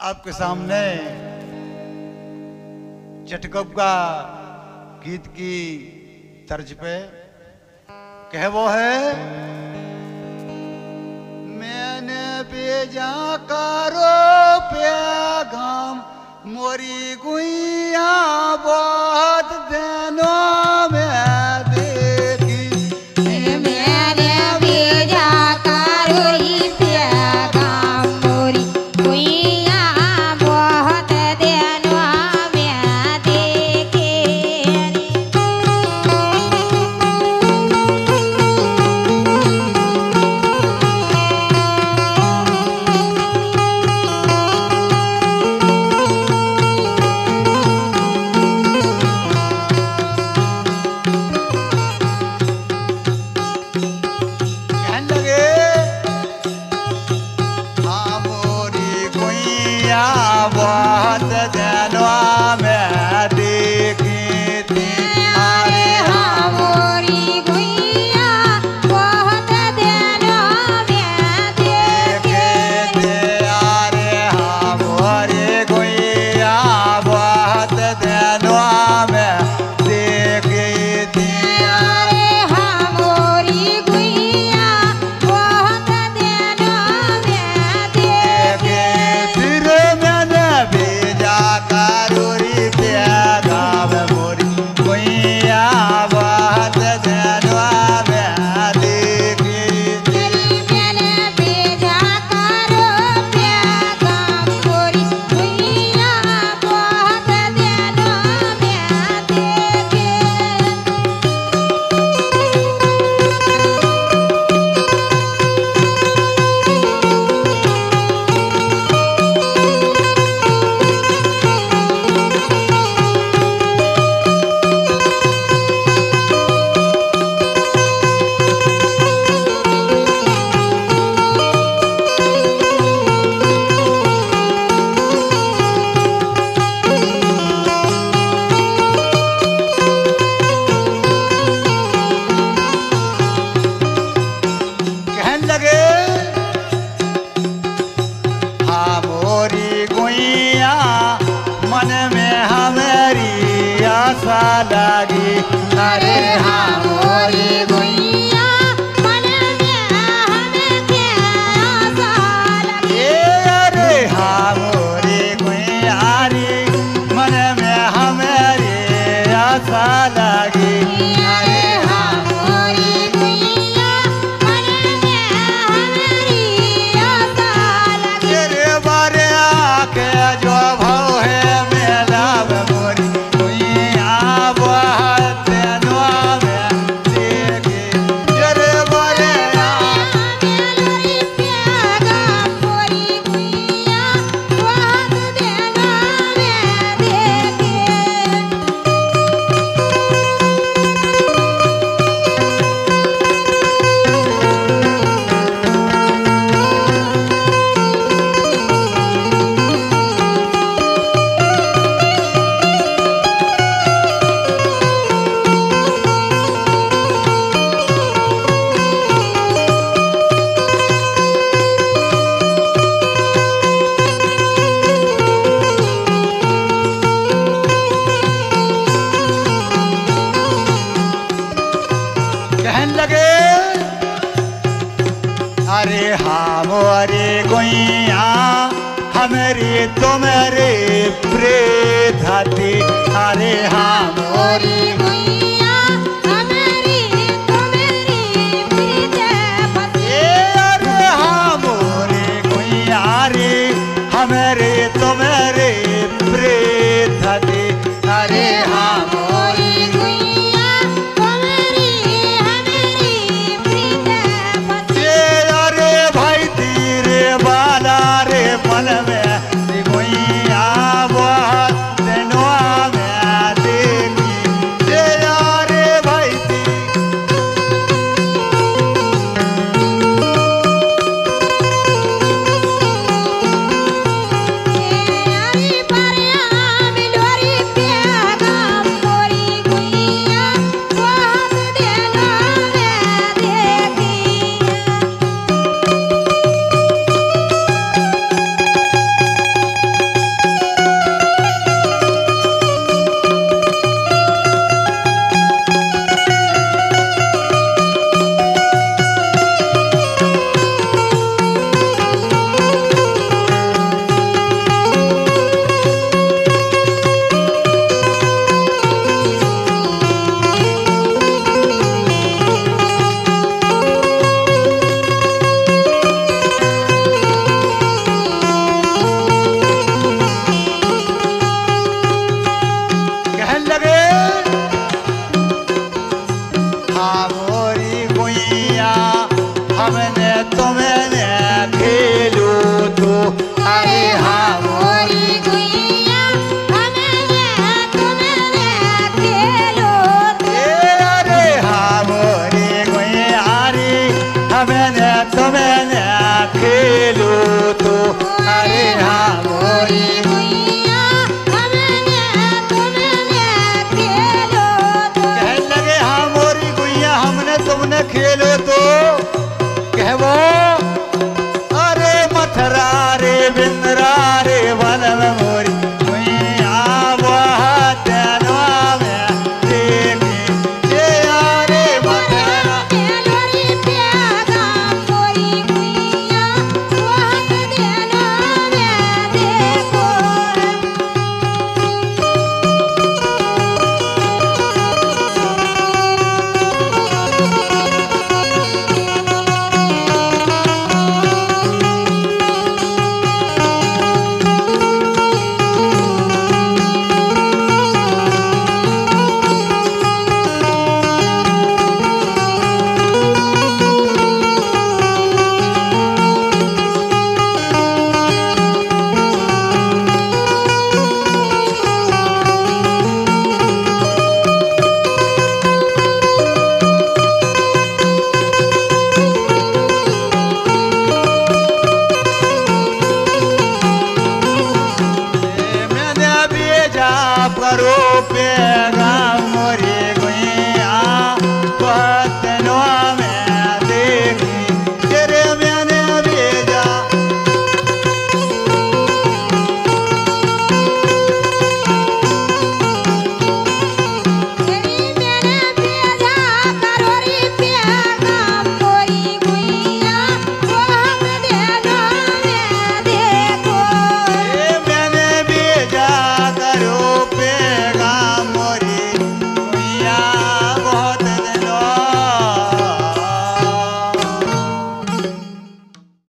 आपके सामने चटकब का गीत की तर्ज पे। कह वो है, मैंने भेजा कारो प्याम मोरी गुइया बहुत देनो ಮಾಯಾವಾದದ sadagi. दुनिया हमारी तुम्हारे तो प्रेधाती अरे हमारी हमारे तुम्हें Radha pé